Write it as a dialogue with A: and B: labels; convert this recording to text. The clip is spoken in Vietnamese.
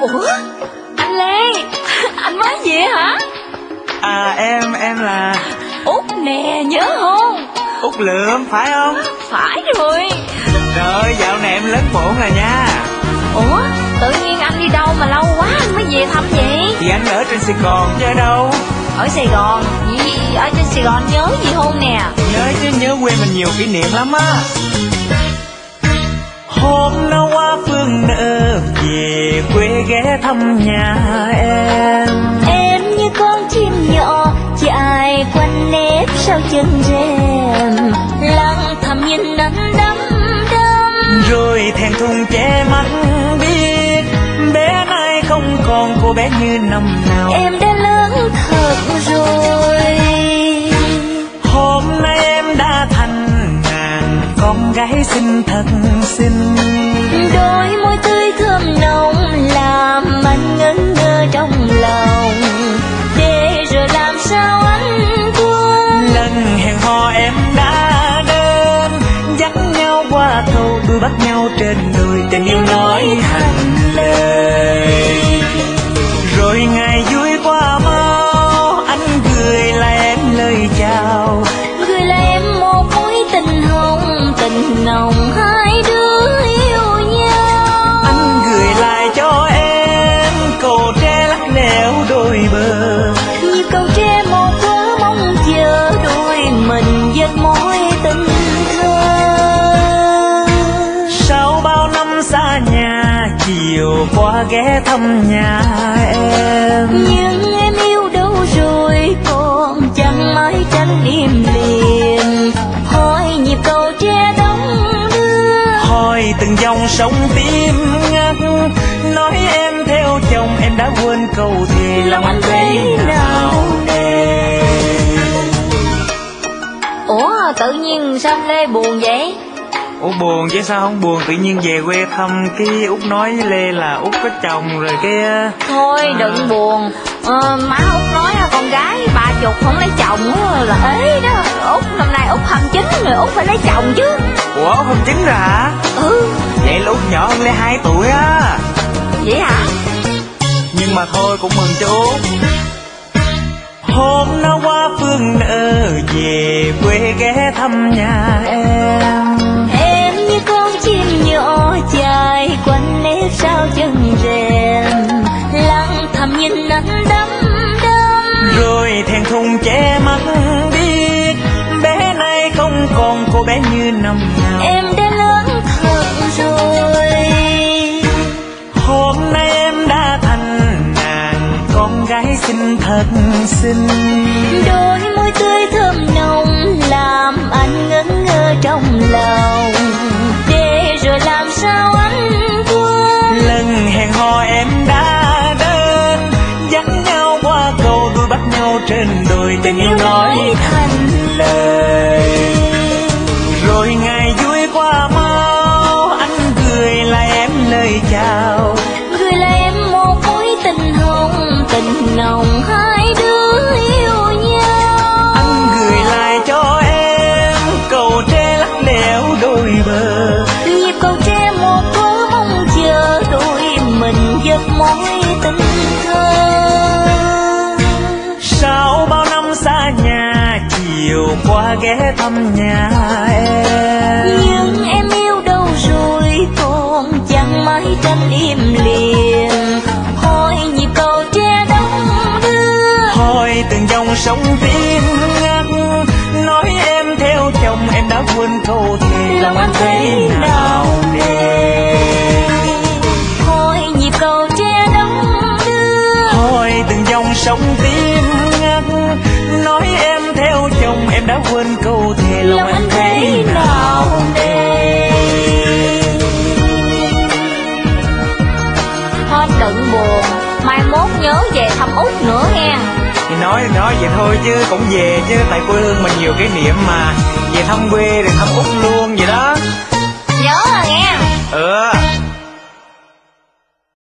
A: Ủa? Anh Lê Anh mới về hả?
B: À em, em là
A: Út nè nhớ không?
B: Út Lượm phải không?
A: Phải rồi.
B: Rồi dạo này em lớn bổn rồi nha.
A: Ủa? Tự nhiên anh đi đâu mà lâu quá anh mới về thăm vậy?
B: Thì anh ở trên Sài Gòn chứ ở đâu?
A: Ở Sài Gòn. Gì ở trên Sài Gòn nhớ gì không nè?
B: Nhớ chứ nhớ quê mình nhiều kỷ niệm lắm á Hôm nó qua phương nợ Về quê ghé thăm nhà em.
A: Em như con chim nhỏ chạy quanh nếp sau chân rèm. Lặng thầm nhìn anh đắm đắm.
B: Rồi thèm thùng che mắt biết Bé nay không còn cô bé như năm nào.
A: Em đã lớn thật rồi
B: Con gái xinh thật xinh.
A: Đôi môi tươi thơm nồng làm anh ngẩn ngơ trong lòng. Để rồi làm sao anh quên
B: Lần hẹn hò em đã đến Dắt nhau qua cầu đuôi bắt nhau trên đồi Tình yêu nói thành lời qua ghé thăm nhà em.
A: Nhưng em yêu đâu rồi còn chẳng mãi tranh im liền. Hỏi nhịp cầu tre đóng đưa.
B: Hỏi từng dòng sông tim ngắt. Nói em theo chồng em đã quên câu thề lòng anh thế nào nề
A: ủa tự nhiên sao lê buồn vậy
B: Ủa buồn chứ sao không buồn? Tự nhiên về quê thăm Cái Út nói với Lê là Út có chồng rồi cái
A: thôi đừng buồn. Ờ, má út nói là con gái ba chục không lấy chồng là ế đó. Út năm nay út hăm chín rồi út phải lấy chồng chứ.
B: Ủa không chính rồi hả?
A: Ừ.
B: Vậy là Út nhỏ hơn Lê 2 tuổi á.
A: Vậy hả?
B: Nhưng mà thôi cũng mừng cho Út. Hôm nó qua phương nợ Về quê ghé thăm nhà em bé như năm nào
A: em đã lớn thật rồi.
B: Hôm nay em đã thành nàng Con gái xinh thật xinh.
A: Đôi môi tươi thơm nồng làm anh ngẩn ngơ trong lòng. Để rồi làm sao anh quên?
B: Lần hẹn hò em đã đến Dắt nhau qua cầu đuôi bắt nhau trên đồi Tình yêu nói thành ngày vui qua mau Anh gửi lại em lời chào.
A: Gửi lại em một mối tình hồng tình nồng hai đứa yêu nhau.
B: Anh gửi lại cho em Cầu tre lắc lẻo đôi bờ.
A: Nhịp cầu tre một vớ mong chờ đôi mình giật mối tình thơ
B: qua ghé thăm nhà em.
A: Nhưng em yêu đâu rồi còn chẳng mãi tranh im liền hỏi nhịp cầu tre đóng đưa.
B: Hỏi từng dòng sông tim ngắt. Nói em theo chồng em đã quên câu thề lòng anh thế nào nề
A: hỏi nhịp cầu tre đóng đưa.
B: Hỏi từng dòng sông tim
A: mai mốt nhớ về thăm út nữa nghe.
B: Thì nói thì nói vậy thôi chứ cũng về chứ tại quê hương mình nhiều kỷ niệm mà. Về thăm quê thì thăm út luôn vậy đó.
A: Nhớ rồi nghe.
B: Ừ